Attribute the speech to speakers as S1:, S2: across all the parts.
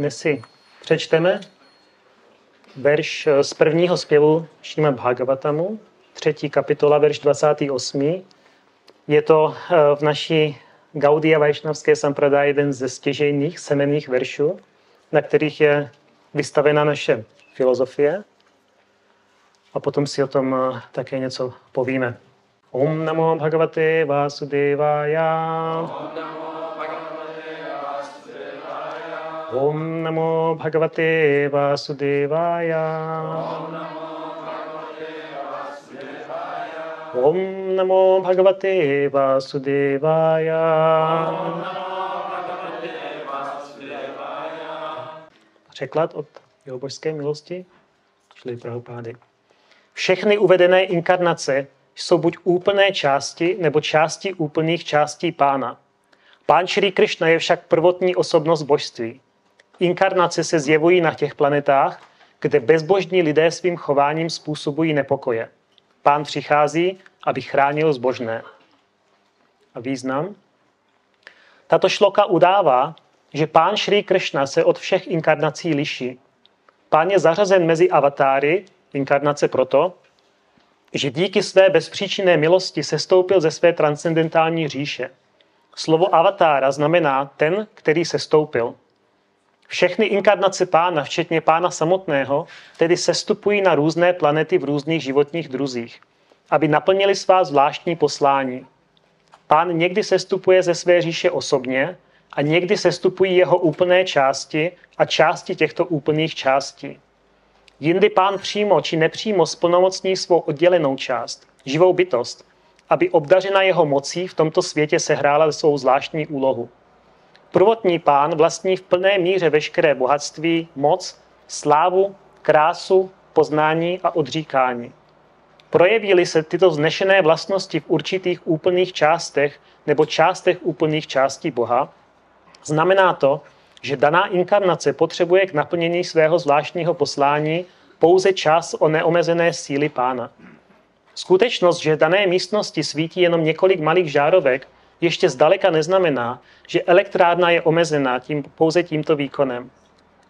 S1: Dnes si přečteme verš z prvního zpěvu Šíma Bhagavatamu, třetí kapitola, verš 28. Je to eh, v naší Gaudia Vajšnavské sampradá jeden ze stěžejných semenných veršů, na kterých je vystavena naše filozofie. A potom si o tom eh, také něco povíme. Om namo bhagavate vasudevaya. Om namo Om namo bhagavate vasudevaya. Om namo bhagavate vasudevaya. Překlad od jeho božské milosti, čili Prabhupády. Všechny uvedené inkarnace jsou buď úplné části nebo části úplných částí pána. Pán Šri Krishna je však prvotní osobnost božství. Inkarnace se zjevují na těch planetách, kde bezbožní lidé svým chováním způsobují nepokoje. Pán přichází, aby chránil zbožné. A význam? Tato šloka udává, že pán Šri Krishna se od všech inkarnací liší. Pán je zařazen mezi avatáry, inkarnace proto, že díky své bezpříčinné milosti se stoupil ze své transcendentální říše. Slovo avatára znamená ten, který se stoupil. Všechny inkarnace pána, včetně pána samotného, tedy sestupují na různé planety v různých životních druzích, aby naplnili svá zvláštní poslání. Pán někdy sestupuje ze své říše osobně a někdy sestupují jeho úplné části a části těchto úplných částí. Jindy pán přímo či nepřímo splnomocní svou oddělenou část, živou bytost, aby obdařena jeho mocí v tomto světě sehrála svou zvláštní úlohu. Prvotní pán vlastní v plné míře veškeré bohatství, moc, slávu, krásu, poznání a odříkání. Projeví-li se tyto znešené vlastnosti v určitých úplných částech nebo částech úplných částí Boha, znamená to, že daná inkarnace potřebuje k naplnění svého zvláštního poslání pouze čas o neomezené síly pána. Skutečnost, že dané místnosti svítí jenom několik malých žárovek, ještě zdaleka neznamená, že elektrárna je omezená tím, pouze tímto výkonem.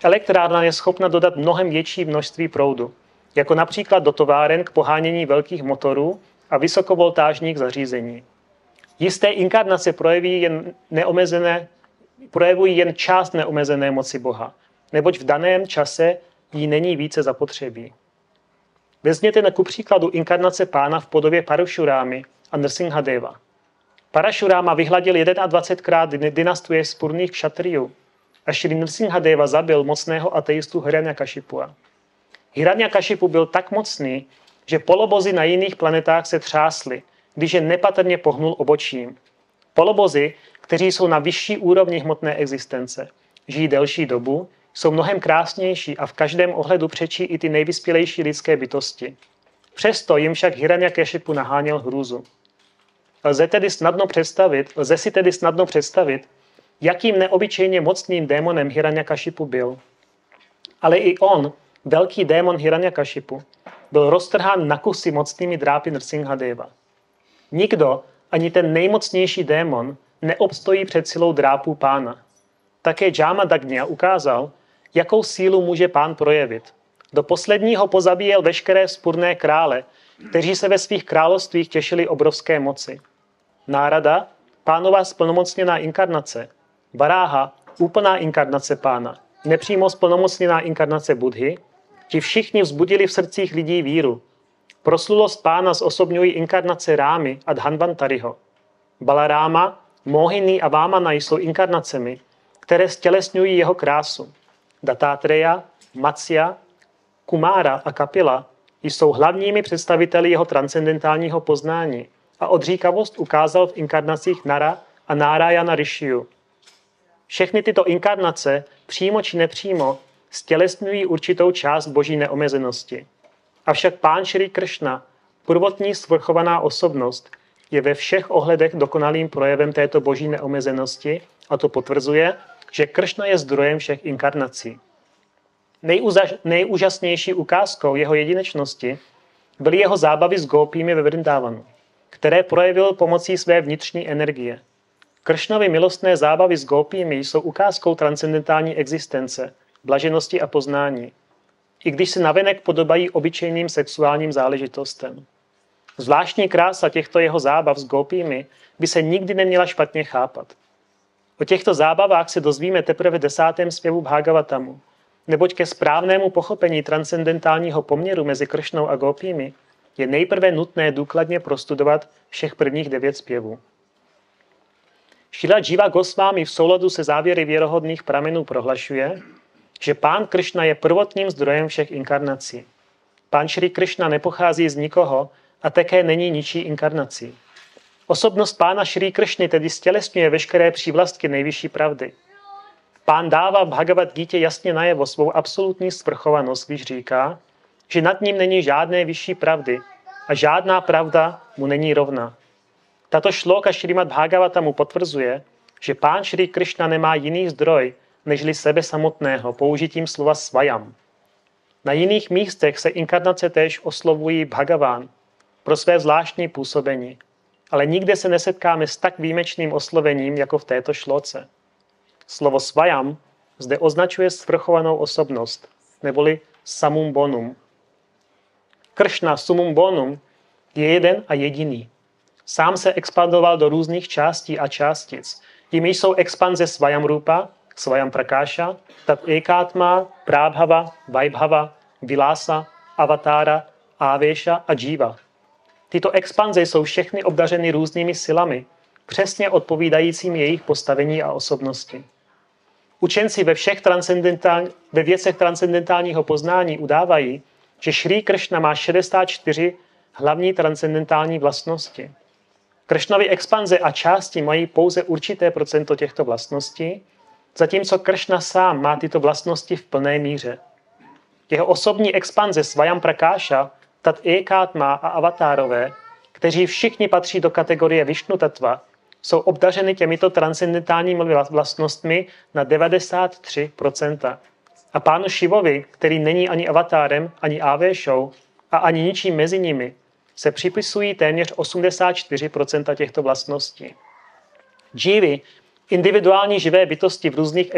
S1: Elektrárna je schopna dodat mnohem větší množství proudu, jako například do továren k pohánění velkých motorů a vysokovoltážních zařízení. Jisté inkarnace projeví jen neomezené, projevují jen část neomezené moci Boha, neboť v daném čase jí není více zapotřebí. Vezměte na ku příkladu inkarnace pána v podobě Parušurámy a Nrsinghadeva. Parašuráma vyhladil 21krát dynastie spurných kšatriů a Šri Nrsinghadeva zabil mocného ateistu Hiranyakashipua. Hiranyakashipu byl tak mocný, že polobozy na jiných planetách se třásly, když je nepatrně pohnul obočím. Polobozy, kteří jsou na vyšší úrovni hmotné existence, žijí delší dobu, jsou mnohem krásnější a v každém ohledu přečí i ty nejvyspělejší lidské bytosti. Přesto jim však Hiranyakashipu naháněl hrůzu. Lze tedy snadno představit, lze si tedy snadno představit, jakým neobyčejně mocným démonem Hiranyakashipu byl. Ale i on, velký démon Hiranyakashipu, byl roztrhán na kusy mocnými drápy Nrsinghadeva. Nikdo, ani ten nejmocnější démon, neobstojí před silou drápů pána. Také Jama Dagnya ukázal, jakou sílu může pán projevit. Do posledního pozabíjel veškeré spurné krále, kteří se ve svých královstvích těšili obrovské moci. Nárada, pánová splnomocněná inkarnace, Baráha, úplná inkarnace pána, nepřímo splnomocněná inkarnace Budhy, ti všichni vzbudili v srdcích lidí víru. Proslulost pána zosobňují inkarnace Rámy a Dhanvantariho. Balaráma, Mohiny a Vámana jsou inkarnacemi, které stělesňují jeho krásu. Datátreya, Matsya, Kumára a Kapila jsou hlavními představiteli jeho transcendentálního poznání – a odříkavost ukázal v inkarnacích Nara a Nárajana Rishiu. Všechny tyto inkarnace, přímo či nepřímo, stělesňují určitou část boží neomezenosti. Avšak pán Šri Krishna, prvotní svrchovaná osobnost, je ve všech ohledech dokonalým projevem této boží neomezenosti a to potvrzuje, že Kršna je zdrojem všech inkarnací. Nejúžasnější ukázkou jeho jedinečnosti byly jeho zábavy s gópími ve Vrindávanu které projevil pomocí své vnitřní energie. Kršnovy milostné zábavy s gopími jsou ukázkou transcendentální existence, blaženosti a poznání, i když se navenek podobají obyčejným sexuálním záležitostem. Zvláštní krása těchto jeho zábav s gopími by se nikdy neměla špatně chápat. O těchto zábavách se dozvíme teprve v desátém zpěvu Bhagavatamu, neboť ke správnému pochopení transcendentálního poměru mezi Kršnou a Gopími je nejprve nutné důkladně prostudovat všech prvních devět zpěvů. Šila Jiva Gosvámi v souladu se závěry věrohodných pramenů prohlašuje, že pán Kršna je prvotním zdrojem všech inkarnací. Pán Šri Kršna nepochází z nikoho a také není ničí inkarnací. Osobnost pána Šri Kršny tedy stělesňuje veškeré přívlastky nejvyšší pravdy. Pán dává v Bhagavad Gita jasně najevo svou absolutní svrchovanost, když říká, že nad ním není žádné vyšší pravdy a žádná pravda mu není rovna. Tato šloka Šrimad Bhagavata mu potvrzuje, že pán Šri Krishna nemá jiný zdroj, nežli sebe samotného, použitím slova svajam. Na jiných místech se inkarnace též oslovují Bhagavan pro své zvláštní působení, ale nikde se nesetkáme s tak výjimečným oslovením jako v této šloce. Slovo svajam zde označuje svrchovanou osobnost, neboli samum bonum. Kršna sumum bonum je jeden a jediný. Sám se expandoval do různých částí a částic. Jimi jsou expanze Svayam Rupa, Svayam Prakáša, tat Ekátma, Prabhava, Vaibhava, Vilasa, Avatára, Ávěša a Jiva. Tyto expanze jsou všechny obdařeny různými silami, přesně odpovídajícími jejich postavení a osobnosti. Učenci ve, všech transcendentál, ve věcech transcendentálního poznání udávají, že Šrý Kršna má 64 hlavní transcendentální vlastnosti. Kršnovy expanze a části mají pouze určité procento těchto vlastností, zatímco Kršna sám má tyto vlastnosti v plné míře. Jeho osobní expanze Svajam Prakáša, Tat Ekátma a Avatárové, kteří všichni patří do kategorie Višnu Tatva, jsou obdařeny těmito transcendentálními vlastnostmi na 93%. A pánu Šivovi, který není ani avatárem, ani Avešou a ani ničím mezi nimi, se připisují téměř 84% těchto vlastností. Džívy, individuální živé bytosti v různých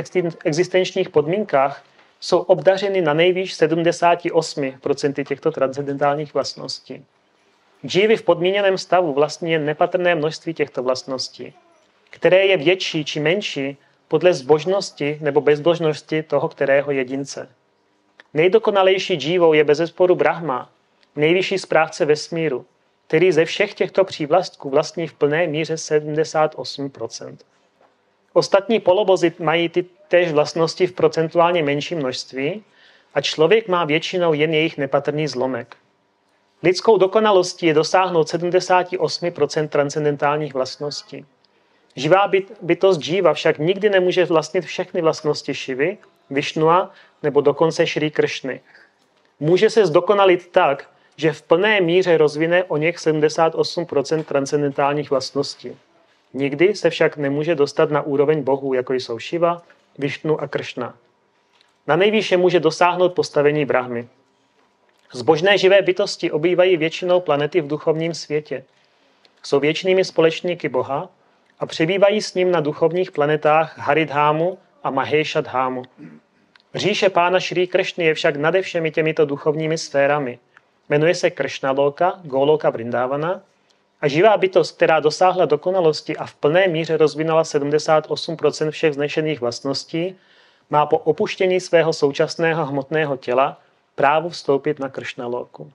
S1: existenčních podmínkách, jsou obdařeny na nejvýš 78% těchto transcendentálních vlastností. Džívy v podmíněném stavu vlastní jen nepatrné množství těchto vlastností, které je větší či menší podle zbožnosti nebo bezbožnosti toho kterého jedince. Nejdokonalejší džívou je bezesporu Brahma, nejvyšší správce vesmíru, který ze všech těchto přívlastků vlastní v plné míře 78%. Ostatní polobozy mají ty též vlastnosti v procentuálně menším množství a člověk má většinou jen jejich nepatrný zlomek. Lidskou dokonalostí je dosáhnout 78% transcendentálních vlastností. Živá byt, bytost džíva však nikdy nemůže vlastnit všechny vlastnosti Šivy, Višnua nebo dokonce Šrí Kršny. Může se zdokonalit tak, že v plné míře rozvine o něch 78% transcendentálních vlastností. Nikdy se však nemůže dostat na úroveň bohů, jako jsou Šiva, Višnu a Kršna. Na nejvýše může dosáhnout postavení Brahmy. Zbožné živé bytosti obývají většinou planety v duchovním světě. Jsou věčnými společníky Boha a přebývají s ním na duchovních planetách Haridhámu a Maheshadhámu. Říše pána Šrí Kršny je však nade všemi těmito duchovními sférami. Jmenuje se Kršnaloka, Goloka Vrindavana a živá bytost, která dosáhla dokonalosti a v plné míře rozvinula 78% všech znešených vlastností, má po opuštění svého současného hmotného těla právo vstoupit na Kršnaloku.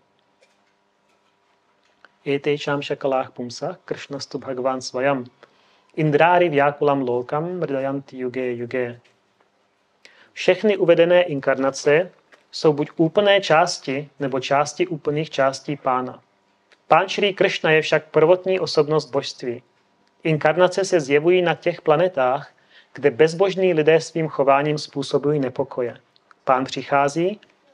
S1: Etečám šakalách pumsa, Kršnastu Bhagavan svajam, Indrári vyakulam lokam, mrdajanti yuge yuge. Všechny uvedené inkarnace jsou buď úplné části nebo části úplných částí pána. Pán Šrý Kršna je však prvotní osobnost božství. Inkarnace se zjevují na těch planetách, kde bezbožní lidé svým chováním způsobují nepokoje. Pán přichází,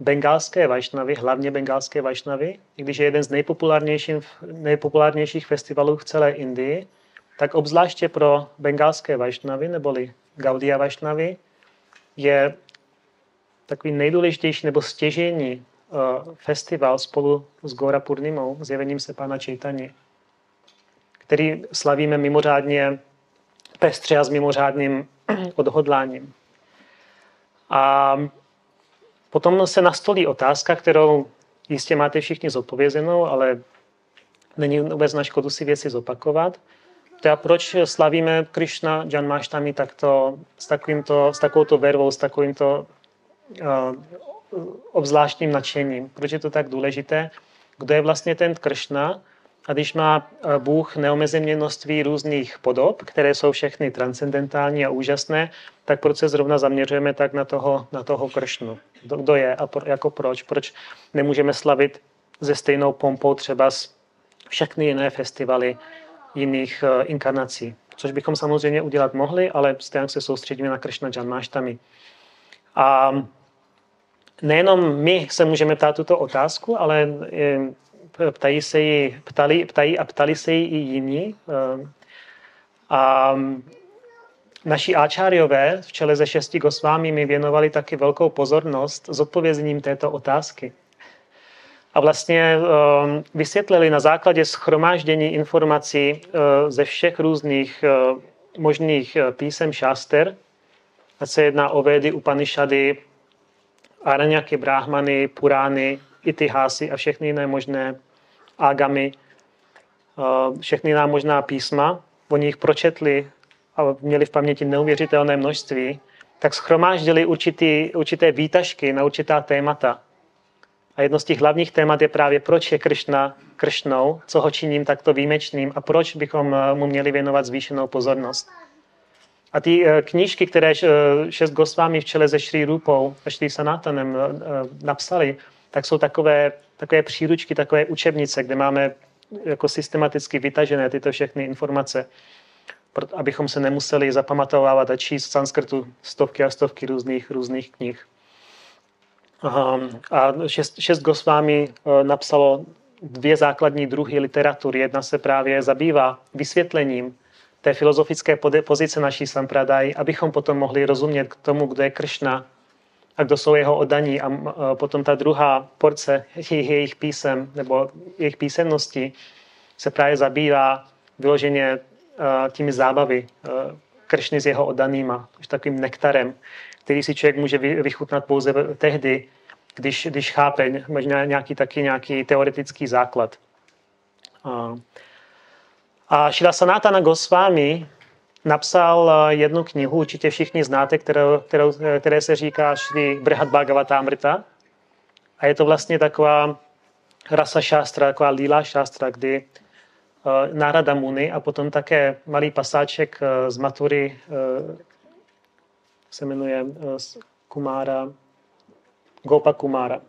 S1: bengalské Vajšnavy, hlavně bengalské Vajšnavy, i když je jeden z nejpopulárnějších, nejpopulárnějších festivalů v celé Indii, tak obzvláště pro bengalské Vajšnavy, neboli Gaudia Vajšnavy, je takový nejdůležitější nebo stěžení uh, festival spolu s Gora Purnimou, zjevením se Pána Čejtani, který slavíme mimořádně pestře a s mimořádným odhodláním. A potom se nastolí otázka, kterou jistě máte všichni zodpovězenou, ale není vůbec na škodu si věci zopakovat. Teda proč slavíme Krishna Janmashtami takto, s, takovýmto, s takovouto vervou, s takovýmto uh, obzvláštním nadšením? Proč je to tak důležité? Kdo je vlastně ten Krishna? A když má eh, Bůh neomezené množství různých podob, které jsou všechny transcendentální a úžasné, tak proč se zrovna zaměřujeme tak na toho, na toho kršnu? Kdo je a pro, jako proč? Proč nemůžeme slavit ze stejnou pompou třeba všechny jiné festivaly jiných uh, inkarnací? Což bychom samozřejmě udělat mohli, ale stejně se soustředíme na Kršna Janmáštami. A nejenom my se můžeme ptát tuto otázku, ale ptají, se jí, ptali, ptají a ptali se jí i jiní. Ehm, a naši áčáriové v čele ze šesti Gosvámi mi věnovali taky velkou pozornost s odpovězením této otázky. A vlastně ehm, vysvětlili na základě schromáždění informací eh, ze všech různých eh, možných eh, písem šáster, ať se jedná o Védy, Upanishady, Aranyaky, Brahmany, Purány, Itihásy a všechny jiné možné ágamy, eh, všechny nám možná písma, oni jich pročetli a měli v paměti neuvěřitelné množství, tak schromáždili určitý, určité výtažky na určitá témata. A jedno z těch hlavních témat je právě, proč je Kršna Kršnou, co ho činím takto výjimečným a proč bychom eh, mu měli věnovat zvýšenou pozornost. A ty eh, knížky, které šest Gosvámi v čele se Šrí Rupou a Šrí Sanatanem napsali, tak jsou takové, takové příručky, takové učebnice, kde máme jako systematicky vytažené tyto všechny informace, abychom se nemuseli zapamatovávat a číst v sanskrtu stovky a stovky různých, různých knih. A šest, šest Gosvámi e, napsalo dvě základní druhy literatury. Jedna se právě zabývá vysvětlením té filozofické pozice naší sampradaj, abychom potom mohli rozumět k tomu, kdo je Kršna, a kdo jsou jeho oddaní. A potom ta druhá porce jejich písem nebo jejich písemností se právě zabývá vyloženě těmi zábavy kršny s jeho oddanýma, už takovým nektarem, který si člověk může vychutnat pouze tehdy, když, když chápe možná nějaký taky nějaký teoretický základ. A Šila Sanatana Goswami napsal eh, jednu knihu, určitě všichni znáte, kterou, kterou, eh, které se říká Šri Brhat Bhagavatamrita. A je to vlastně taková rasa šástra, taková líla šástra, kdy uh, Nárada Muni a potom také malý pasáček uh, z Matury se jmenuje Kumára, Gopa Kumára.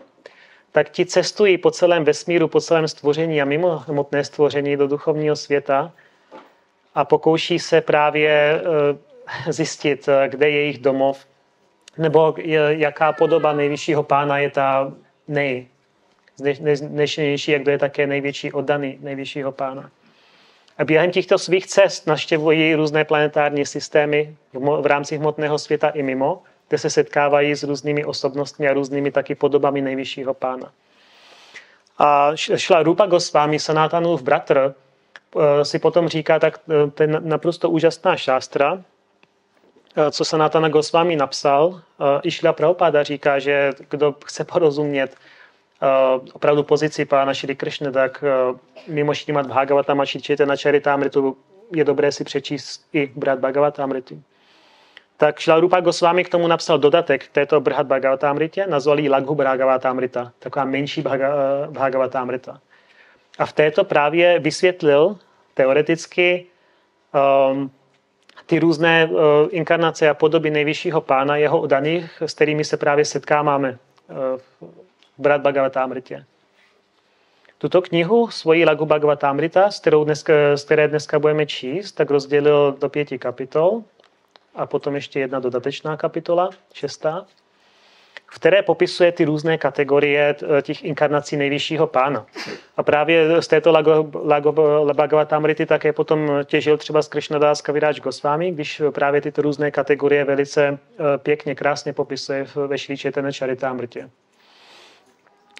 S1: Tak ti cestují po celém vesmíru, po celém stvoření a mimo hmotné stvoření do duchovního světa a pokouší se právě eh, zjistit, eh, kde je jejich domov, nebo jaká podoba nejvyššího pána je ta nej, dnešnější, jak kdo je také největší oddaný nejvyššího pána. A během těchto svých cest naštěvují různé planetární systémy v rámci hmotného světa i mimo, kde se setkávají s různými osobnostmi a různými taky podobami nejvyššího pána. A šla Rupa Goswami, Sanatanův bratr, si potom říká, tak eh, to je naprosto úžasná šástra, eh, co se Natana Goswami napsal. Išla Prabhupada říká, že kdo chce porozumět opravdu pozici pána Šri Krishna, tak mimo Šrimat Bhagavatam a na Charitamritu je dobré si přečíst i Brat Bhagavatamritu. Tak Šlarupa Goswami k tomu napsal dodatek k této Brhat Bhagavatamritě, nazval ji Laghu Bhagavatamrita, taková menší Bhagavatamrita. A v této právě vysvětlil teoreticky um, ty různé uh, inkarnace a podoby nejvyššího pána, jeho odaných, s kterými se právě setkáváme uh, v Brat Bhagavatamritě. Tuto knihu, svoji Lagu Bhagavatamrita, s, kterou dneska, s které dneska budeme číst, tak rozdělil do pěti kapitol a potom ještě jedna dodatečná kapitola, šestá. Které popisuje ty různé kategorie těch inkarnací nejvyššího pána. A právě z této Bhagavatamrity také potom těžil třeba z Krishnadas Kaviraj Goswami, když právě tyto různé kategorie velice pěkně, krásně popisuje ve Šri Chaitanya Charitamrtě.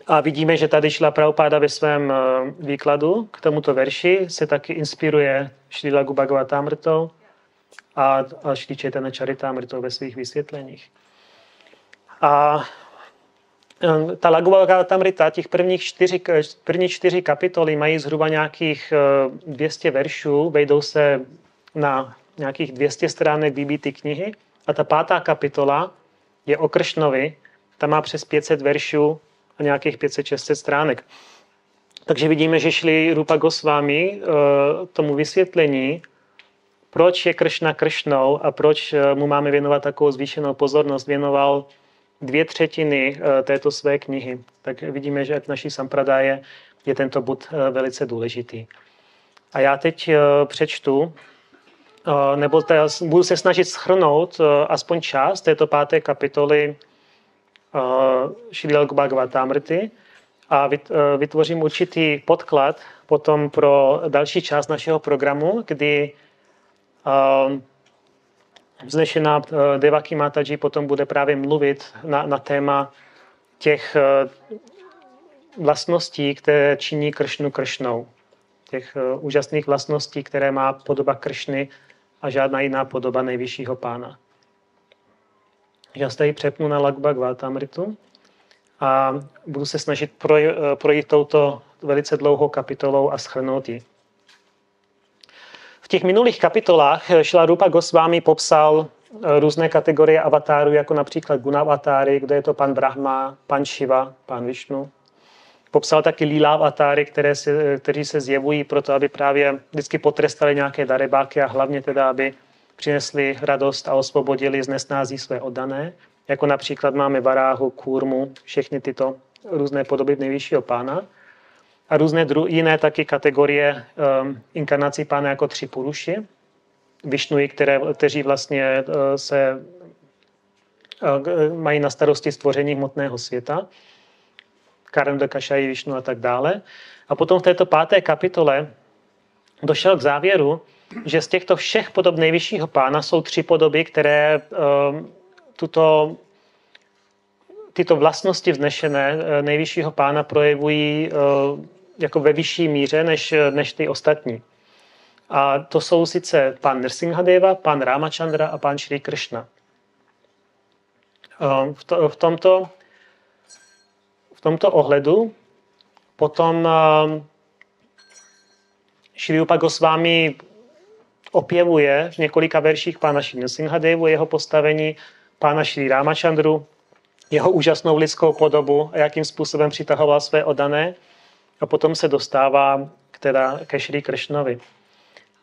S1: A vidíme, že tady šla Prabhupáda ve svém výkladu k tomuto verši se taky inspiruje Šrilagu Bhagavatamritou a, Šri Chaitanya Charitamritou ve svých vysvětleních. A eh, ta Lagová Tamrita, těch prvních čtyři, první čtyři kapitoly mají zhruba nějakých 200 eh, veršů, vejdou se na nějakých 200 stránek vybíty knihy. A ta pátá kapitola je o Kršnovi, ta má přes 500 veršů a nějakých 500-600 stránek. Takže vidíme, že šli Rupa Goswami eh, tomu vysvětlení, proč je Kršna Kršnou a proč mu máme věnovat takovou zvýšenou pozornost, věnoval dvě třetiny eh, této své knihy. Tak vidíme, že v naší sampradáje je tento bod eh, velice důležitý. A já teď eh, přečtu, nebo budu se snažit schrnout aspoň část této páté kapitoly Šridal Bhagavatamrity a vytvořím určitý podklad potom pro další část našeho programu, kdy vznešená eh, Devaki Mataji potom bude právě mluvit na, na téma těch eh, vlastností, které činí Kršnu Kršnou. Těch eh, úžasných vlastností, které má podoba Kršny a žádná jiná podoba nejvyššího pána. Já se tady přepnu na Lagba Gvaltamritu a budu se snažit projít touto velice dlouhou kapitolou a schrnout ji. V těch minulých kapitolách Šila Rupa Goswami popsal eh, různé kategorie avatárů, jako například Gunavatáry, kde je to pan Brahma, pan Shiva, pan Vishnu. Popsal taky lílá avatáry, které se, kteří se zjevují proto, aby právě vždycky potrestali nějaké darebáky a hlavně teda, aby přinesli radost a osvobodili z nesnází své oddané. Jako například máme Varáhu, Kůrmu, všechny tyto různé podoby nejvyššího pána a různé dru- jiné taky kategorie um, inkarnací pána jako tři puruši, Višnuji, které, kteří vlastně uh, se uh, mají na starosti stvoření hmotného světa, Karanda Kašají, Višnu a tak dále. A potom v této páté kapitole došel k závěru, že z těchto všech podob nejvyššího pána jsou tři podoby, které uh, tuto tyto vlastnosti vznešené nejvyššího pána projevují jako ve vyšší míře než, než ty ostatní. A to jsou sice pan Nrsinghadeva, pan Ramachandra a pan Shri Krishna. Ehm, v, to, v, tomto, v tomto ohledu potom Shri Rupa Goswami opěvuje v několika verších pána Shri Nrsingadevu, jeho postavení, pána Shri Ramachandru, jeho úžasnou lidskou podobu a jakým způsobem přitahoval své odané a potom se dostává k, teda, ke Šri Kršnovi.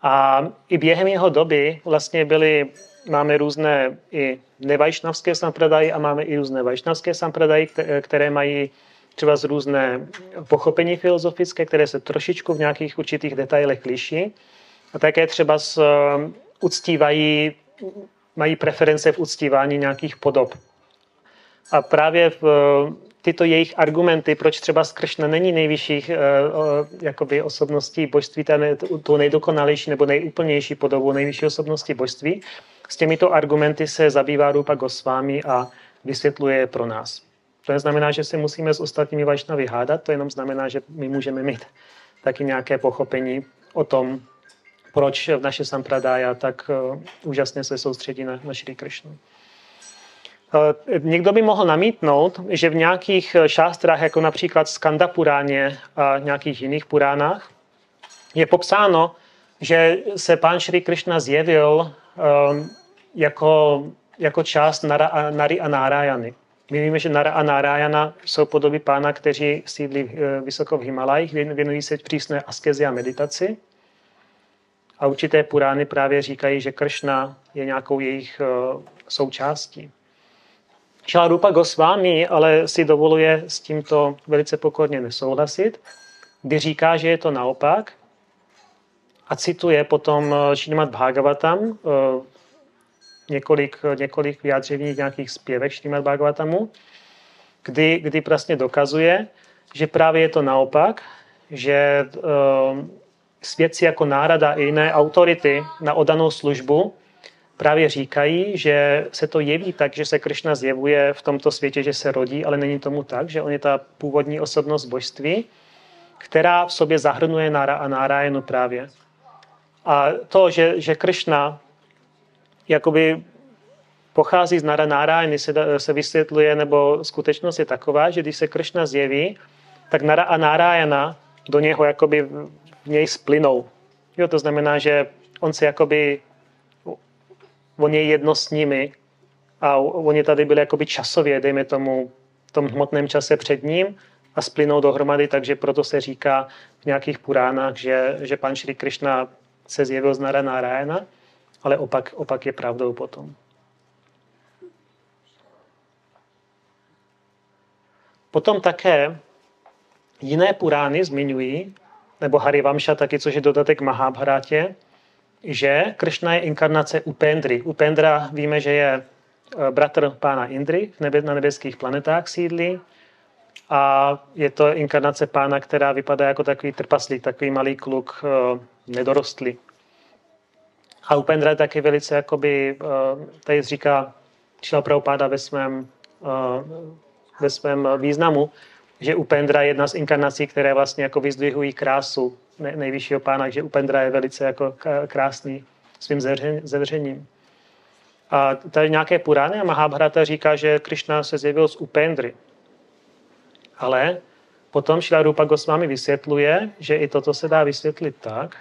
S1: A i během jeho doby vlastně byly, máme různé i nevajšnavské sampradaji a máme i různé vajšnavské sampradaji, které mají třeba z různé pochopení filozofické, které se trošičku v nějakých určitých detailech liší. A také třeba s, uctívají, mají preference v uctívání nějakých podob. A právě v, tyto jejich argumenty, proč třeba Kršna není nejvyšších uh, jakoby osobností božství, ta to nejdokonalejší nebo nejúplnější podobou nejvyšší osobnosti božství, s těmito argumenty se zabývá Rupa Goswami a vysvětluje je pro nás. To neznamená, že se musíme s ostatními Vajšnavy hádat, to jenom znamená, že my můžeme mít taky nějaké pochopení o tom, proč v naše sampradája tak uh, úžasně se soustředí na, na Šri Krishnu. Eh, někdo by mohl namítnout, že v nějakých eh, šástrách, jako například Skanda Puráně a nějakých jiných puránách, je popsáno, že se pán Šri Krishna zjevil um, jako, jako část Nara Nary a Nárajany. My víme, že Nara a Nárajana jsou podoby pána, kteří sídlí vysoko v Himalajích, věnují se přísné askezi a meditaci. A určité purány právě říkají, že Kršna je nějakou jejich součástí. Šárupa Goswami ale si dovoluje s tímto velice pokorně nesouhlasit, kdy říká, že je to naopak a cituje potom eh, Šrimad Bhagavatam, eh, několik, několik vyjádření nějakých zpěvek Šrimad Bhagavatamu, kdy, kdy vlastně dokazuje, že právě je to naopak, že uh, svědci jako nárada i jiné autority na odanou službu právě říkají, že se to jeví tak, že se Kršna zjevuje v tomto světě, že se rodí, ale není tomu tak, že on je ta původní osobnost božství, která v sobě zahrnuje Nára a Nárajenu právě. A to, že, že Kršna jakoby pochází z Nara Nárajny, se, se vysvětluje, nebo skutečnost je taková, že když se Kršna zjeví, tak Nara a Nárajana do něho jakoby v něj splynou. Jo, to znamená, že on se jakoby on je jedno s nimi a oni tady byli jakoby časově, dejme tomu, v tom hmotném čase před ním a splynou dohromady, takže proto se říká v nějakých puránách, že, že pan Šri Krishna se zjevil z Nara Rajana, ale opak, opak je pravdou potom. Potom také jiné purány zmiňují, nebo Harivamša taky, což je dodatek Mahabharátě, že Kršna je inkarnace Upendry. Upendra víme, že je eh, bratr pána Indry, na nebeských planetách sídlí a je to inkarnace pána, která vypadá jako takový trpaslík, takový malý kluk, eh, nedorostlý. A Upendra je taky velice, jakoby, eh, tady říká Šila Prabhupáda ve svém, ve svém významu, že Upendra je jedna z inkarnací, které vlastně jako vyzdvihují krásu nejvyššího pána, že Upendra je velice jako krásný svým zevřením. A tady nějaké Purány a Mahabharata říká, že Krishna se zjevil z Upendry. Ale potom Šila Rupa Goswami vysvětluje, že i toto se dá vysvětlit tak,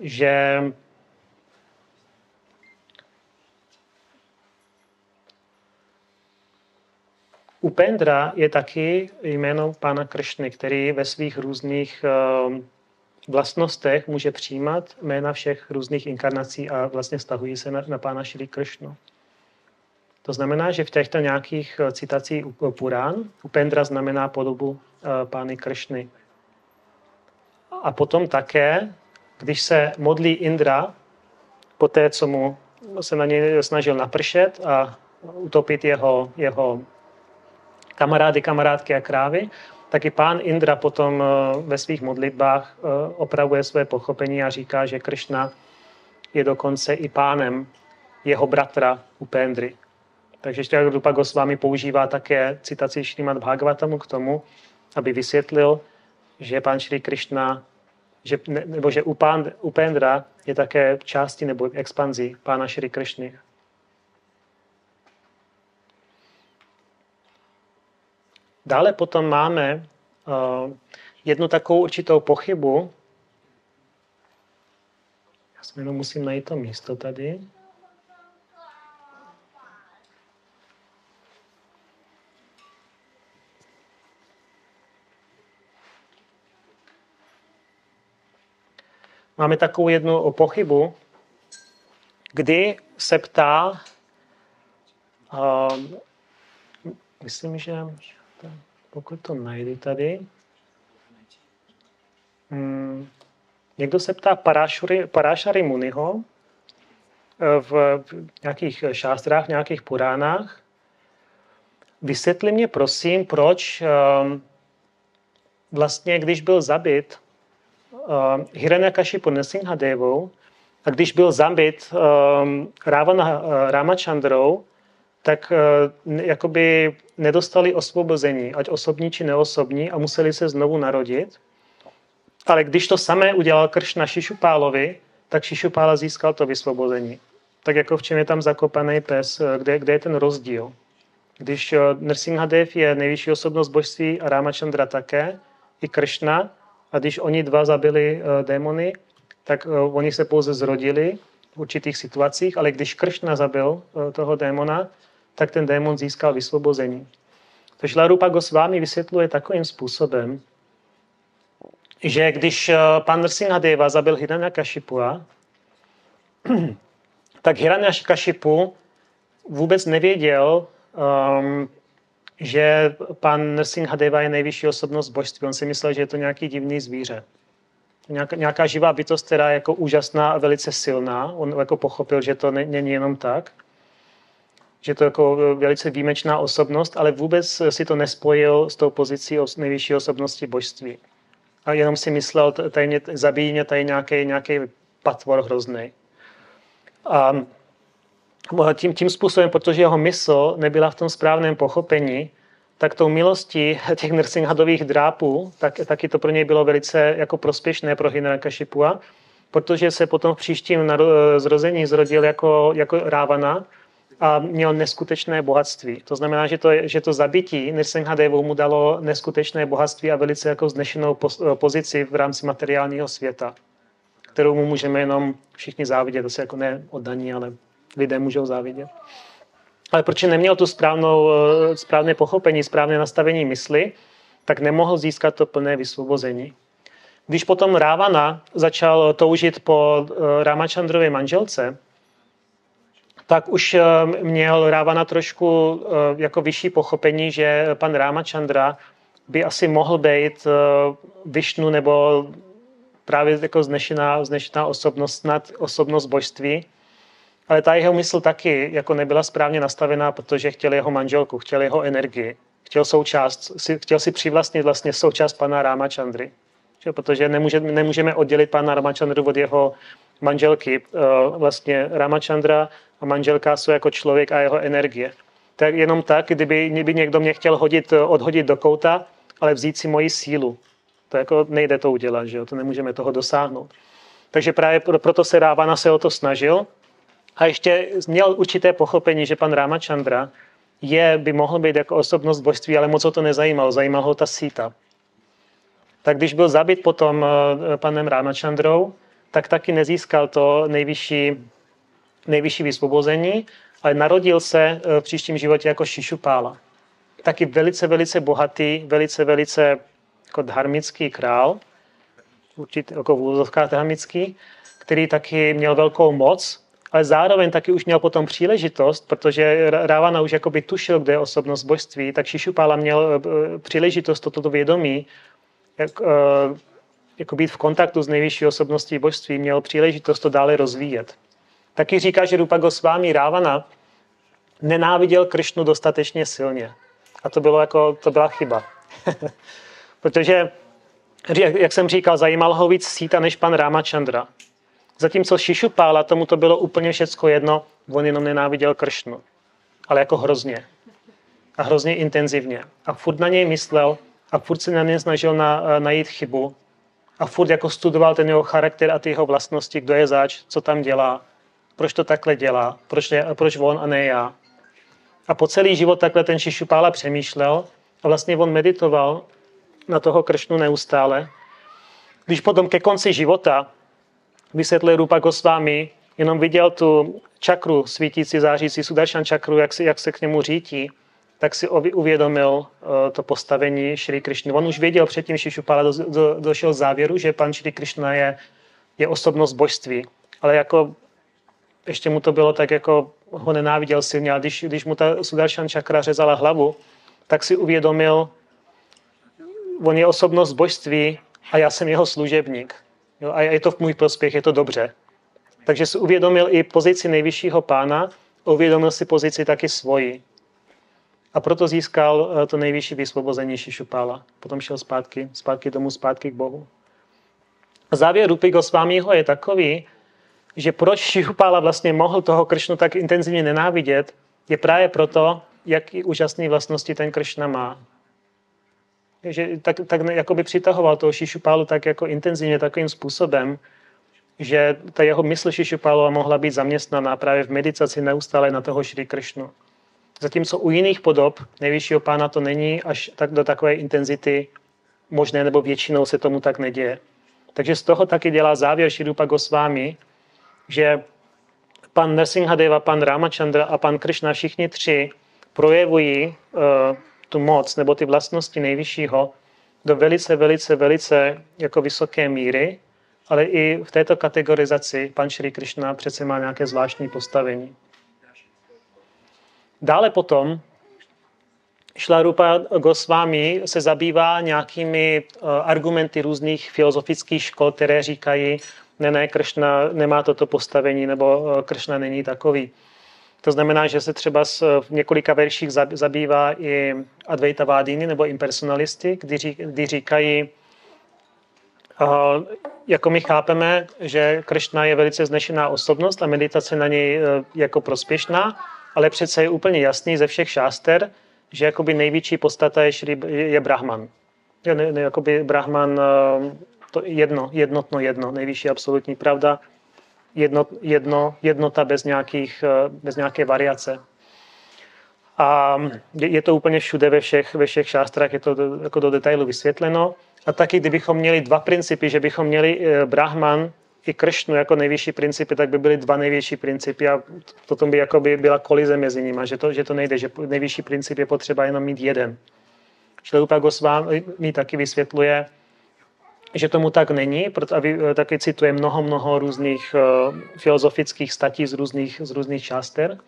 S1: že Upendra je taky jméno pána Kršny, který ve svých různých ehm, vlastnostech může přijímat jména všech různých inkarnací a vlastně stahují se na, na pána Šri Kršnu. To znamená, že v těchto nějakých eh, citacích Purán Upendra znamená podobu eh, pány Kršny. A potom také, když se modlí Indra, po té, co mu se na něj snažil napršet a utopit jeho, jeho kamarády, kamarádky a krávy, tak i pán Indra potom eh, ve svých modlitbách eh, opravuje své pochopení a říká, že Kršna je dokonce i pánem jeho bratra Upendry. Takže ještě Rupa Goswami používá také citaci Šrimad Bhagavatamu k tomu, aby vysvětlil, že pán Šri Krishna, že, nebo že Upendra je také části nebo expanzí pána Šri Krishny. Dále potom máme uh, jednu takovou určitou pochybu. Já si jenom musím najít to místo tady. Máme takovou jednu pochybu, kdy se ptá, uh, myslím, že pokud to najdu tady. Hmm. Někdo se ptá Parášury, Parášary Muniho eh, v nějakých šástrách, v nějakých puránách. Vysvětli mě prosím, proč ehm, vlastně, když byl zabit ehm, Hiranyakashipu Devou a když byl zabit ehm, Ravana eh, Ramachandrou, tak eh, jakoby nedostali osvobození, ať osobní či neosobní, a museli se znovu narodit. Ale když to samé udělal Kršna Šišupálovi, tak Šišupála získal to vysvobození. Tak jako v čem je tam zakopaný pes, eh, kde, kde je ten rozdíl. Když eh, Nrsimhadev je nejvyšší osobnost božství a Ramachandra také, i Kršna, a když oni dva zabili démony, tak oni se pouze zrodili v určitých situacích, ale když Kršna zabil toho démona, tak ten démon získal vysvobození. Takže Larupa Goswami vysvětluje takovým způsobem, že když eh, pan Deva zabil Hiranyakashipua, tak Hiranyakashipu vůbec nevěděl, um, že pan Deva je nejvyšší osobnost božství. On si myslel, že je to nějaký divný zvíře. Nějaká, nějaká živá bytost, která je jako úžasná a velice silná. On jako pochopil, že to není jenom tak. Že to jako velice výjimečná osobnost, ale vůbec si to nespojil s tou pozicí nejvyšší osobnosti božství. A jenom si myslel, tady mě, zabíjí mě tady nějaký, nějaký patvor hrozný. A tím, tím způsobem, protože jeho mysl nebyla v tom správném pochopení, tak tou milostí těch Nrsinghadových drápů, tak, taky to pro něj bylo velice jako prospěšné pro Hinarakašipua, protože se potom v příštím zrození zrodil jako, jako Rávana a měl neskutečné bohatství. To znamená, že to, že to zabití Nrsingadevu mu dalo neskutečné bohatství a velice jako znešenou pozici v rámci materiálního světa, kterou mu můžeme jenom všichni závidět. Se jako ne oddaní, ale lidé můžou závidět. Ale protože neměl tu správnou, eh, správné pochopení, správné nastavení mysli, tak nemohl získat to plné vysvobození. Když potom Rávana začal toužit po eh, Ramachandrově manželce, tak už eh, měl Rávana trošku jako vyšší pochopení, že pan Ramachandra by asi mohl být Višnu nebo právě jako znešená, znešená osobnost nad osobnost božství, ale ta jeho mysl taky jako nebyla správně nastavená, protože chtěl jeho manželku, chtěl jeho energii, chtěl součást, chtěl si přivlastnit vlastně součást pana Ramachandry. Protože nemůže, nemůžeme oddělit pana Ramachandru od jeho manželky. Eh, vlastně Ramachandra a manželka jsou jako člověk a jeho energie. Tak jenom tak, kdyby, kdyby někdo mě chtěl hodit, odhodit do kouta, ale vzít si moji sílu. To jako nejde to udělat, že jo? to nemůžeme toho dosáhnout. Takže právě proto se Rávana se o to snažil, a ještě měl určité pochopení, že pan Ramachandra je, by mohl být jako osobnost božství, ale moc ho to nezajímalo, zajímalo ho ta síta. Tak když byl zabit potom eh, panem Ramachandrou, tak taky nezískal to nejvyšší, nejvyšší vysvobození, ale narodil se eh, v příštím životě jako Šišupála. Taky velice, velice bohatý, velice, velice jako dharmický král, určitě jako v úzovkách dharmický, který taky měl velkou moc ale zároveň taky už měl potom příležitost, protože Rávana už jakoby tušil, kde je osobnost božství, tak Šišupála měl eh, příležitost toto vědomí, jak, eh, jako být v kontaktu s nejvyšší osobností božství, měl příležitost to dále rozvíjet. Taky říká, že Rupa Gosvámi Rávana nenáviděl Kršnu dostatečně silně. A to, bylo jako, to byla chyba. protože, jak jsem říkal, zajímal ho víc síta než pan Ramachandra. Zatímco Šišupála, tomu to bylo úplně všecko jedno, on jenom nenáviděl Kršnu. Ale jako hrozně. A hrozně intenzivně. A furt na něj myslel a furt se na něj snažil na, eh, najít chybu. A furt jako studoval ten jeho charakter a ty jeho vlastnosti, kdo je zač, co tam dělá, proč to takhle dělá, proč, ne, proč on a ne já. A po celý život takhle ten Šišupála přemýšlel a vlastně on meditoval na toho Kršnu neustále. Když potom ke konci života vysvětlil Rupa Goswami, jenom viděl tu čakru, svítící, zářící Sudarshan čakru, jak se, jak se k němu řítí, tak si uvědomil uh, to postavení Šri Krishna. On už věděl předtím, že Šupala do, do, došel závěru, že pan Šri Krishna je, je osobnost božství. Ale jako ještě mu to bylo tak, jako ho nenáviděl silně, ale když, když mu ta Sudarshan čakra řezala hlavu, tak si uvědomil, on je osobnost božství a já jsem jeho služebník. Jo, a je to v můj prospěch, je to dobře. Takže si uvědomil i pozici nejvyššího pána, uvědomil si pozici taky svoji. A proto získal eh, to nejvyšší vysvobození Šišupála. Potom šel zpátky, zpátky domů, zpátky k Bohu. Závěr Rupy Gosvámího je takový, že proč Šišupála vlastně mohl toho Kršnu tak intenzivně nenávidět, je právě proto, jaký úžasné vlastnosti ten Kršna má že tak, tak jakoby přitahoval toho Šišupálu tak jako intenzivně takovým způsobem, že ta jeho mysl Šišupálova mohla být zaměstnaná právě v meditaci neustále na toho Šri Kršnu. Zatímco u jiných podob nejvyššího pána to není až tak do takové intenzity možné, nebo většinou se tomu tak neděje. Takže z toho taky dělá závěr Širupa Gosvámi, že pan Nrsinghadeva, pan Ramachandra a pan Krishna, všichni tři projevují uh, tu moc nebo ty vlastnosti nejvyššího do velice, velice, velice jako vysoké míry, ale i v této kategorizaci pan Šri Krishna přece má nějaké zvláštní postavení. Dále potom Šlarupa Goswami se zabývá nějakými eh, argumenty různých filozofických škol, které říkají, ne, ne, Krishna nemá toto postavení, nebo eh, Krishna není takový. To znamená, že se třeba v několika verších zabývá i Advaita Vádiny nebo impersonalisty, kdy říkají, jako my chápeme, že Kršna je velice znešená osobnost a meditace na něj jako prospěšná, ale přece je úplně jasný ze všech šáster, že jakoby největší podstata je, šri, je Brahman. Je, ne, jakoby Brahman e, to jedno, jednotno jedno, nejvyšší absolutní pravda, jedno, jedno, jednota bez, nějakých, e, bez nějaké variace. A je, je to úplně všude ve všech, ve všech šástrách, je to do, jako do detailu vysvětleno. A taky, kdybychom měli dva principy, že bychom měli eh, Brahman i Kršnu jako nejvyšší principy, tak by byly dva největší principy a potom by jako by byla kolize mezi nimi, že to, že to nejde, že nejvyšší princip je potřeba jenom mít jeden. Šlelupa Goswami mi taky vysvětluje, že tomu tak není, protože eh, taky cituje mnoho, mnoho různých uh, filozofických statí z různých, z různých částer,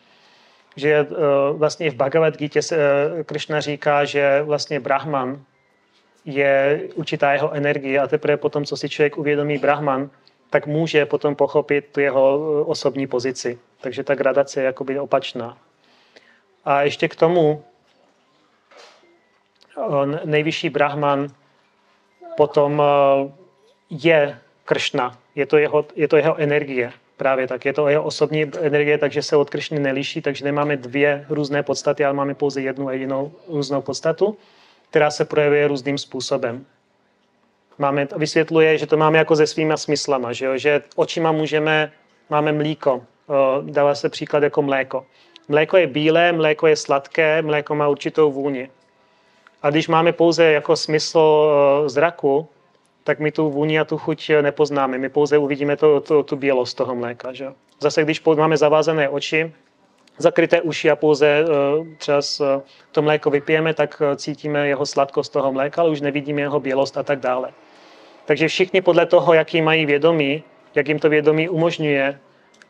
S1: že uh, vlastně v Bhagavad Gita uh, Krishna říká, že vlastně Brahman je určitá jeho energie a teprve potom, co si člověk uvědomí Brahman, tak může potom pochopit tu jeho eh, osobní pozici. Takže ta gradace je jakoby opačná. A ještě k tomu on, nejvyšší Brahman potom eh, je Kršna. Je to, jeho, je to jeho energie. Právě tak. Je to jeho osobní energie, takže se od Kršny nelíší, takže nemáme dvě různé podstaty, ale máme pouze jednu jedinou různou podstatu která se projevuje různým způsobem. Máme, vysvětluje, že to máme jako se svýma smyslama, že, jo? že očima můžeme, máme mlíko, dává se příklad jako mléko. Mléko je bílé, mléko je sladké, mléko má určitou vůni. A když máme pouze jako smysl zraku, tak my tu vůni a tu chuť nepoznáme. My pouze uvidíme to, to, tu bělost toho mléka. Že? Zase, když máme zavázané oči, zakryté uši a pouze třeba to mléko vypijeme, tak cítíme jeho sladkost toho mléka, ale už nevidíme jeho bělost a tak dále. Takže všichni podle toho, jaký mají vědomí, jak jim to vědomí umožňuje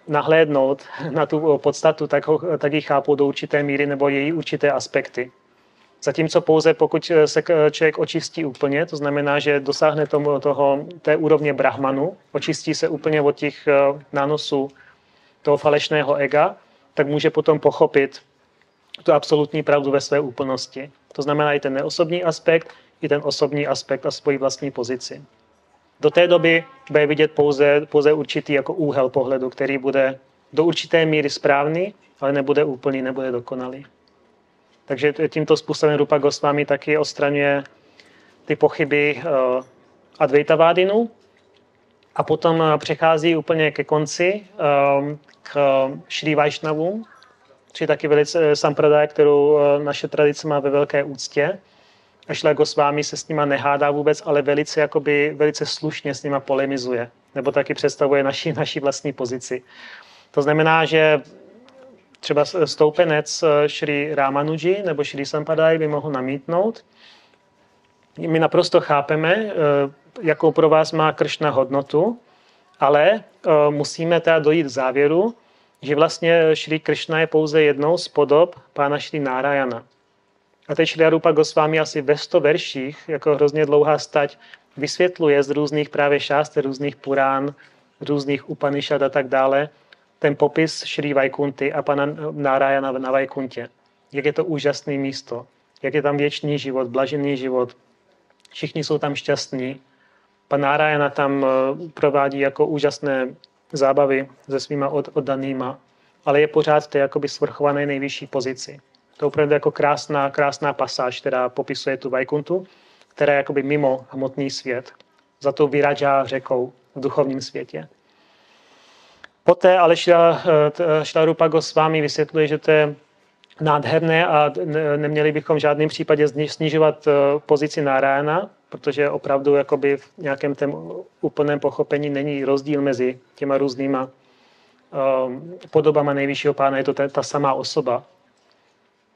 S1: nahlédnout na tu podstatu, tak, ho, tak ji chápou do určité míry nebo její určité aspekty. Zatímco pouze pokud se člověk očistí úplně, to znamená, že dosáhne tomu, toho, té úrovně brahmanu, očistí se úplně od těch nánosů toho falešného ega, tak může potom pochopit tu absolutní pravdu ve své úplnosti. To znamená i ten neosobní aspekt, i ten osobní aspekt a svoji vlastní pozici. Do té doby bude vidět pouze, pouze určitý jako úhel pohledu, který bude do určité míry správný, ale nebude úplný, nebude dokonalý. Takže tímto způsobem Rupa Goswami taky odstraňuje ty pochyby uh, Advaita Vádinu a potom eh, přechází úplně ke konci um, k Šri Vaishnavům, je taky velice eh, sampradaj, kterou eh, naše tradice má ve velké úctě. A Šla Gosvámi se s nima nehádá vůbec, ale velice, jakoby, velice slušně s nima polemizuje. Nebo taky představuje naši, naši vlastní pozici. To znamená, že třeba stoupenec Šri Ramanuji nebo Šri Sampadaj by mohl namítnout. My naprosto chápeme, jakou pro vás má Kršna hodnotu, ale uh, musíme teda dojít k závěru, že vlastně Šri Kršna je pouze jednou z podob pána Šri Narayana. A teď Šri Arupa Goswami asi ve sto verších, jako hrozně dlouhá stať, vysvětluje z různých právě šást, různých purán, různých Upanishad a tak dále, ten popis Šri Vajkunty a pana Narayana na Vajkuntě. Jak je to úžasné místo, jak je tam věčný život, blažený život, všichni jsou tam šťastní, Pan Narayana tam eh, provádí jako úžasné zábavy se svýma od, oddanýma, ale je pořád v té jakoby svrchované nejvyšší pozici. To je opravdu jako krásná, krásná pasáž, která popisuje tu Vajkuntu, která je jakoby mimo hmotný svět. Za to vyražá řekou v duchovním světě. Poté ale Šla, eh, Rupa Goswami vysvětluje, že to je nádherné a neměli bychom v žádném případě snižovat eh, pozici Narayana, protože opravdu jakoby v nějakém tém úplném pochopení není rozdíl mezi těma různýma um, podobama nejvyššího pána, je to ta, ta samá osoba.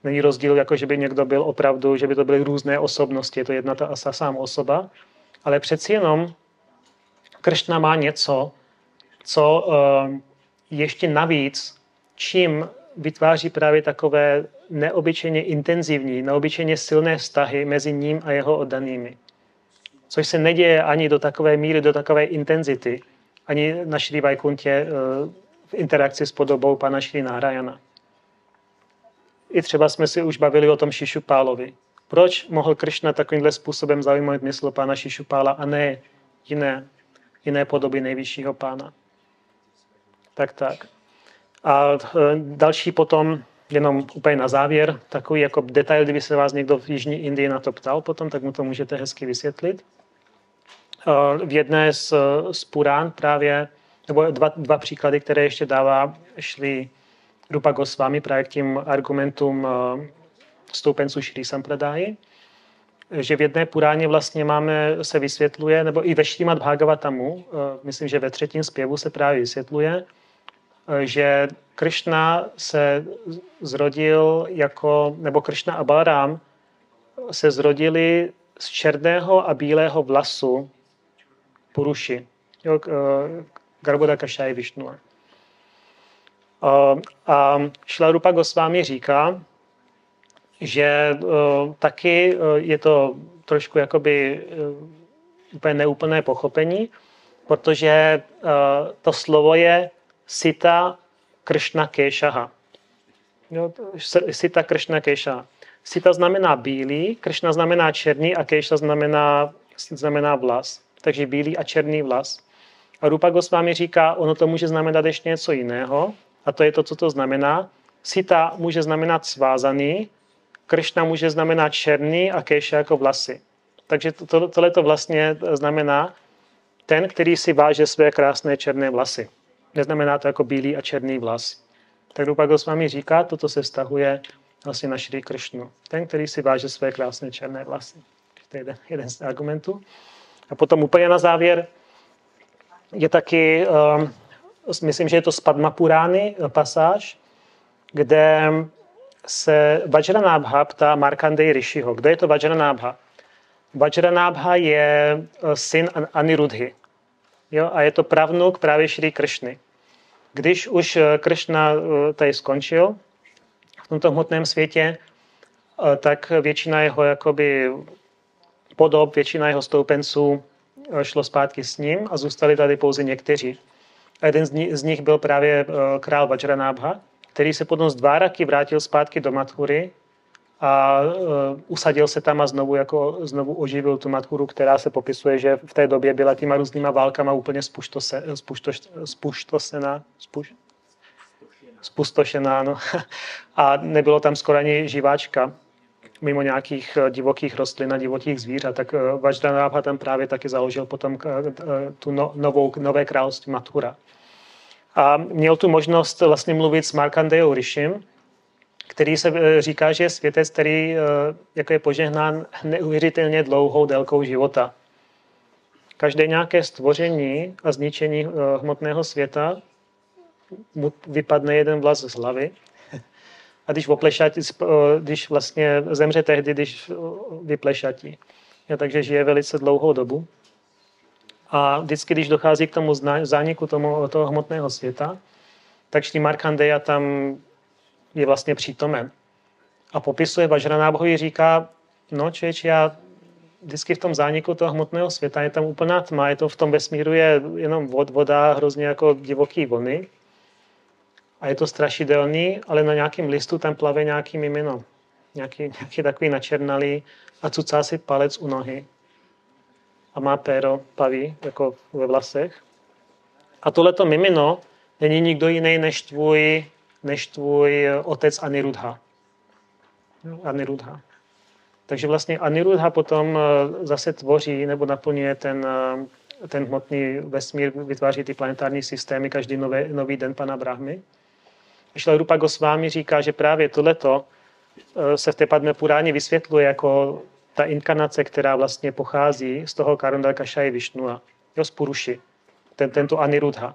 S1: Není rozdíl, jako že by někdo byl opravdu, že by to byly různé osobnosti, je to jedna ta samá osoba, ale přeci jenom Kršna má něco, co um, ještě navíc, čím vytváří právě takové neobyčejně intenzivní, neobyčejně silné vztahy mezi ním a jeho oddanými což se neděje ani do takové míry, do takové intenzity, ani na Šri Vajkuntě eh, v interakci s podobou pana Šri Narayana. I třeba jsme si už bavili o tom Šišupálovi. Proč mohl Kršna takovýmhle způsobem zaujmout mysl pána Šišupála a ne jiné, jiné podoby nejvyššího pána? Tak, tak. A e, další potom, jenom úplně na závěr, takový jako detail, kdyby se vás někdo v Jižní Indii na to ptal potom, tak mu to můžete hezky vysvětlit. E, v jedné z, z Purán právě, nebo dva, dva příklady, které ještě dává, šli Rupa Goswami právě k tím argumentům e, stoupenců Šri Sampradáji, že v jedné Puráně vlastně máme, se vysvětluje, nebo i ve Šrímad Bhagavatamu, myslím, že ve třetím zpěvu se právě vysvětluje, že Kršna se zrodil jako, nebo Kršna a Balrám se zrodili z černého a bílého vlasu Puruši. Jo, Garboda Kašaj Višnu. A Šlarupa Gosvámi říká, že taky je to trošku jakoby úplně neúplné pochopení, protože to slovo je Sita Kršna Kešaha. Sita Kršna Kešaha. Sita znamená bílý, Kršna znamená černý a Keša znamená, znamená vlas. Takže bílý a černý vlas. A Rupa Goswami říká, ono to může znamenat ještě něco jiného, a to je to, co to znamená. Sita může znamenat svázaný, Kršna může znamenat černý a Keša jako vlasy. Takže to, tohle to vlastně znamená ten, který si váže své krásné černé vlasy. Neznamená to jako bílý a černý vlas. Tak Rupa Goswami říká, toto se vztahuje vlastně na Šri Kršnu. Ten, který si váže své krásné černé vlasy. To je jeden, jeden z argumentů. A potom úplně na závěr je taky, um, myslím, že je to z Padma Purány pasáž, kde se Vajranabha ptá Markandej Rishiho. Kdo je to Vajranabha? Vajranabha je uh, syn Anirudhy. Jo? A je to pravnuk právě Šri Kršny. Když už eh, Kršna eh, tady skončil v tomto hmotném světě, eh, tak většina jeho jakoby podob, většina jeho stoupenců šlo zpátky s ním a zůstali tady pouze někteří. A jeden z nich byl právě král Vajranabha, který se potom z dva roky vrátil zpátky do Mathury a uh, usadil se tam a znovu, jako, znovu oživil tu Mathuru, která se popisuje, že v té době byla těma různýma válkama úplně spuštose, spuštoš, spuštosená, spuš, spustošená, no. a nebylo tam skoro ani živáčka, mimo nějakých e, divokých rostlin a divokých zvířat, tak uh, Vajdanabha tam právě taky založil potom uh, tu no, novou, nové království Mathura. A měl tu možnost vlastně mluvit s Markandejou Rishim, který se eh, říká, že je světec, který eh, jako je požehnán neuvěřitelně dlouhou délkou života. Každé nějaké stvoření a zničení eh, hmotného světa mu vypadne jeden vlas z hlavy. A když, oplešatí, když vlastně zemře tehdy, když vyplešatí. Ja, takže žije velice dlouhou dobu. A vždycky, když dochází k tomu zániku tomu, toho hmotného světa, tak Šri Markandeya tam je vlastně přítomen. A popisuje Vajranábhoji, říká, no člověč, já vždycky v tom zániku toho hmotného světa je tam úplná tma, je to v tom vesmíru je jenom vod, voda, hrozně jako divoký vlny. A je to strašidelný, ale na nějakém listu tam plave nějaký mimino. Nějaký, nějaký takový načernalý a cucá si palec u nohy. A má péro paví, jako ve vlasech. A tohleto mimino není nikdo jiný než tvůj než tvůj otec Anirudha. Anirudha. Takže vlastně Anirudha potom eh, zase tvoří nebo naplňuje ten, eh, ten hmotný vesmír, vytváří ty planetární systémy každý nový, nový den pana Brahmy. Šla Rupa Gosvámi říká, že právě tohleto eh, se v té Padme Puráně vysvětluje jako ta inkarnace, která vlastně pochází z toho Karandalkašaje Višnua, jo, z Puruši, ten, tento Anirudha.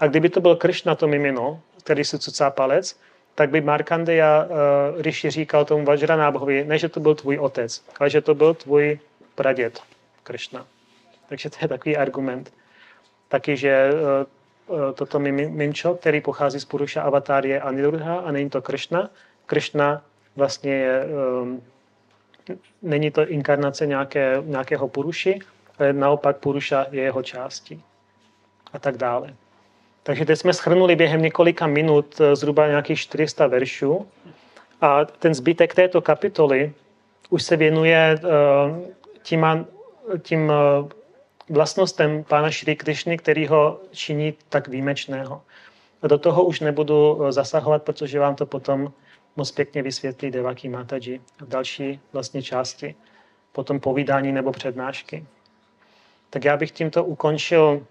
S1: A kdyby to byl Kršna, to mimino, který se cucá palec, tak by Markandeya uh, Rishi říkal tomu Vajranábhovi, ne, že to byl tvůj otec, ale že to byl tvůj praděd Kršna. Takže to je takový argument. Taky, že uh, toto Mimčo, který pochází z Puruša Avatar, je Anirudha a není to Kršna. Kršna vlastně je, um, není to inkarnace nějaké, nějakého Puruši, ale naopak Puruša je jeho částí. A tak dále. Takže teď jsme schrnuli během několika minut eh, zhruba nějakých 400 veršů A ten zbytek této kapitoly už se věnuje tím, tím vlastnostem pána Šri Krishny, který ho činí tak výjimečného. Do toho už nebudu zasahovat, protože vám to potom moc pěkně vysvětlí Devaki Mataji v další vlastně části, potom povídání nebo přednášky. Tak já bych tímto ukončil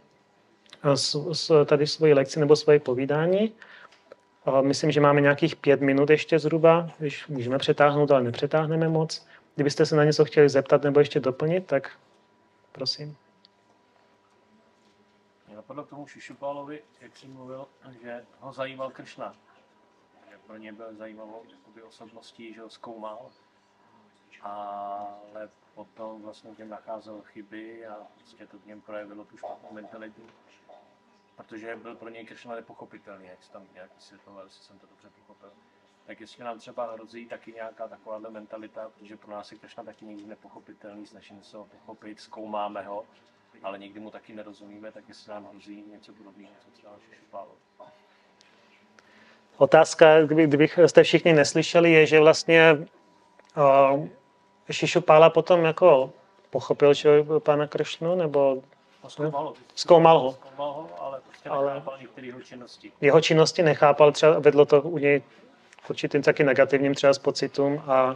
S1: s, tady svoji lekci nebo svoje povídání. Myslím, že máme nějakých pět minut ještě zhruba, když můžeme přetáhnout, ale nepřetáhneme moc. Kdybyste se na něco chtěli zeptat nebo ještě doplnit, tak prosím.
S2: Napadlo tomu Šišupálovi, jak jsi mluvil, že ho zajímal Kršna. Že pro ně byl zajímavou osobností, že ho zkoumal. Ale potom vlastně těm nacházel chyby a prostě to v něm projevilo tu špatnou mentalitu. Protože byl pro něj Kršna nepochopitelný, jak jsi tam nějak vysvětloval, jestli jsem to dobře pochopil. Tak jestli nám třeba hrozí taky nějaká takováhle mentalita, protože pro nás je Kršna taky někdy nepochopitelný, snažíme se ho pochopit, zkoumáme ho, ale někdy mu taky nerozumíme, tak jestli nám hrozí něco podobného, co třeba Šišupálo.
S1: Otázka, kdyby, kdybyste všichni neslyšeli, je, že vlastně uh, Šišupála potom jako pochopil, že pana Kršnu, nebo
S2: Zkoumal ho.
S1: Zkoumal ho.
S2: Zkoumal ho, ale prostě ale... nechápal některé jeho činnosti.
S1: Jeho činnosti nechápal, třeba vedlo to u něj k určitým taky negativním třeba s pocitům a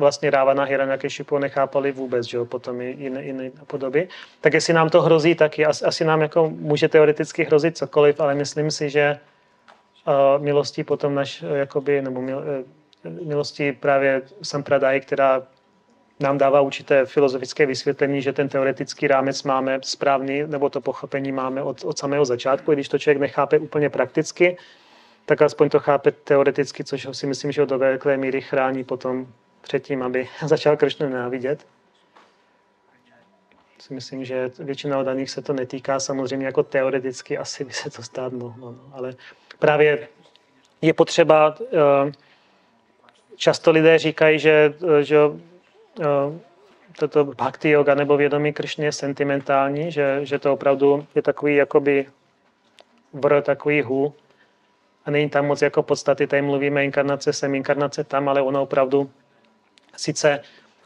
S1: vlastně Rávana Hiranyakeshipu nechápali vůbec, že jo, potom i jiné, jiné podoby. Tak jestli nám to hrozí, tak asi, asi nám jako může teoreticky hrozit cokoliv, ale myslím si, že uh, milostí potom naš, jakoby, nebo mil, uh, milostí právě Sampradaj, která nám dává určité filozofické vysvětlení, že ten teoretický rámec máme správný, nebo to pochopení máme od, od samého začátku, i když to člověk nechápe úplně prakticky, tak aspoň to chápe teoreticky, což si myslím, že do velké míry chrání potom předtím, aby začal Kršnu nenávidět. Si myslím, že většina oddaných se to netýká, samozřejmě jako teoreticky asi by se to stát mohlo, no. ale právě je potřeba, eh, často lidé říkají, že, eh, že toto bhakti yoga nebo vědomí Kršny je sentimentální, že, že to opravdu je takový jakoby vr, takový hu a není tam moc jako podstaty, tady mluvíme inkarnace sem, inkarnace tam, ale ono opravdu sice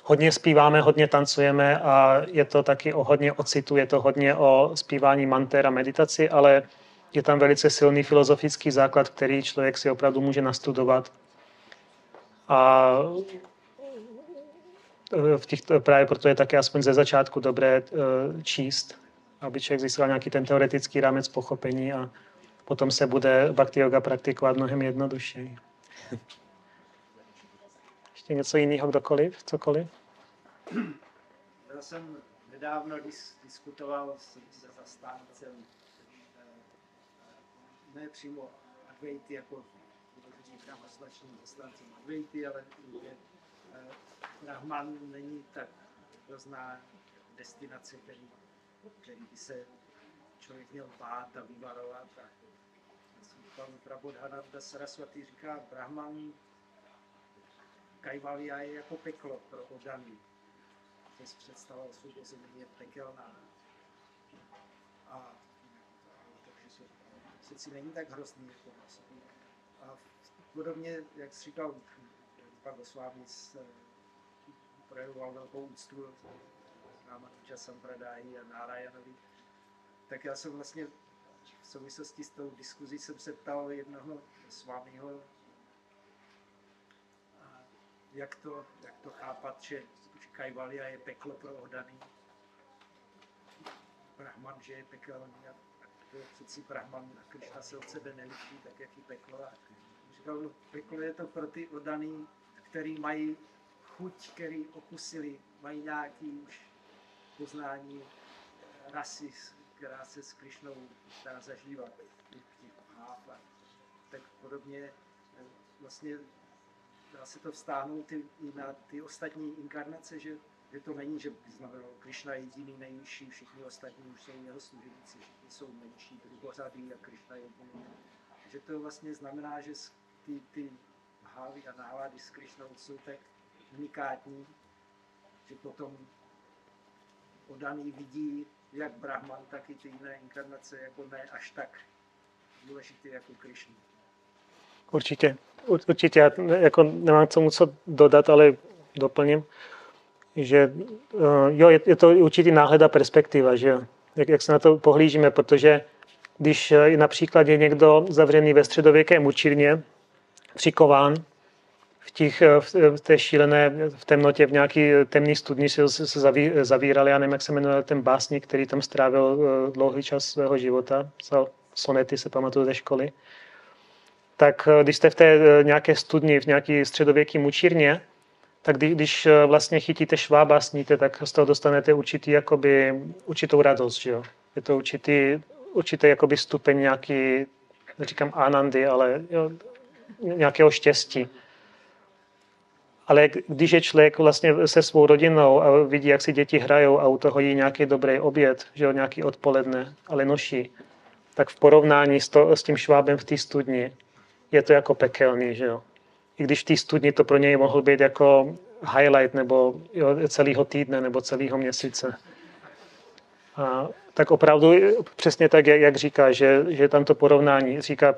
S1: hodně zpíváme, hodně tancujeme a je to taky o hodně o citu, je to hodně o zpívání manter a meditaci, ale je tam velice silný filozofický základ, který člověk si opravdu může nastudovat. A v těch, právě proto je také aspoň ze začátku dobré uh, číst, aby člověk získal nějaký ten teoretický rámec pochopení a potom se bude bhakti yoga praktikovat mnohem jednodušeji. Ještě něco jiného, kdokoliv, cokoliv?
S3: Já jsem nedávno dis- diskutoval s, se zastáncem, eh, ne přímo Advaity, jako říkám označení zastáncem Advaity, ale Brahman není tak hrozná destinace, který, který by se člověk měl bát a vyvarovat. A pan Prabodhananda Saraswati říká, Brahman Kajvalia je jako peklo pro odaný. To si představa osvobození je pekelná. A takže přeci není tak hrozný jako A podobně, jak jsi říkal, pan Gosvámi projevoval velkou úctu Ramanuja Sampradaji a Nárajanovi, tak já jsem vlastně v souvislosti s tou diskuzí jsem se ptal jednoho vámiho, jak to, jak to chápat, že, Kajvalia je peklo pro odaný, Brahman, že je pekelný a to je přeci Brahman a Krishna se od sebe neliší, tak jak i peklo. A říkal, no, peklo je to pro ty odaný, který mají chuť, který okusili, mají nějaký už poznání rasy, která se s Krišnou dá zažívat, tak podobně vlastně dá se to vztáhnout i na ty ostatní inkarnace, že, že to není, že by znamenalo, Krišna je jediný nejvyšší, všichni ostatní už jsou jeho služebníci, všichni jsou menší, druhořadý a Krišna je jediný. Že to vlastně znamená, že ty, ty hávy a nálady s Krišnou jsou tak unikátní, že potom odaný vidí jak Brahman, tak i ty jiné inkarnace jako ne až tak důležité jako Krishna.
S1: Určitě, určitě, já jako nemám k tomu co dodat, ale doplním, že uh, jo, je, je to určitý náhled a perspektiva, že jak, jak se na to pohlížíme, protože když eh, například je někdo zavřený ve středověké mučírně, přikován, v, těch, eh, v té šílené v temnotě, v nějaký temný studni se, se zaví, zavírali, já nevím, jak se jmenuje ten básník, který tam strávil dlouhý čas svého života, sonety, se pamatuju ze školy, tak eh, když jste v té eh, nějaké studni, v nějaké středověké mučírně, tak když eh, vlastně chytíte švába, sníte, tak z toho dostanete určitý, jakoby, určitou radost. Že jo? Je to určitý, určitý jakoby stupeň nějaký, neříkám anandy, ale jo, nějakého štěstí. Ale když je člověk vlastně se svou rodinou a vidí, jak si děti hrajou a u toho jí nějaký dobrý oběd, že jo, nějaký odpoledne, ale noší, tak v porovnání s, to, s tím švábem v té studni je to jako pekelný, že jo. I když v té studni to pro něj mohl být jako highlight nebo jo, celého týdne nebo celého měsíce. A, tak opravdu přesně tak, jak, říká, že, že tam to porovnání. Říká,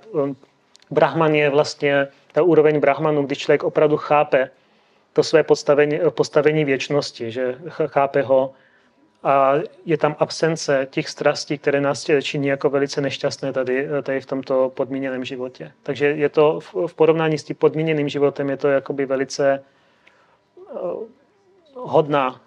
S1: Brahman je vlastně ta úroveň Brahmanu, když člověk opravdu chápe to své postavení, postavení věčnosti, že chápe ho a je tam absence těch strastí, které nás činí jako velice nešťastné tady, tady v tomto podmíněném životě. Takže je to v porovnání s tím podmíněným životem je to jakoby velice eh, hodná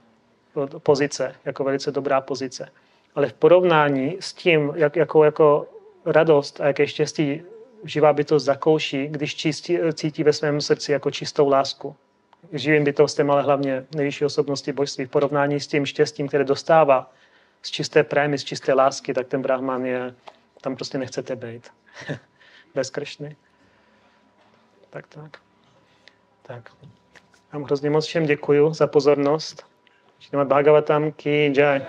S1: pozice, jako velice dobrá pozice. Ale v porovnání s tím, jak, jako, jako radost a jaké štěstí živá bytost zakouší, když čistí, cítí ve svém srdci jako čistou lásku, živým bytostem, ale hlavně nejvyšší osobnosti božství v porovnání s tím štěstím, které dostává z čisté prémy, z čisté lásky, tak ten brahman je, tam prostě nechcete být. Bezkršný. Tak, tak. Tak. Vám hrozně moc všem děkuju za pozornost. Bhagavatam ki jai.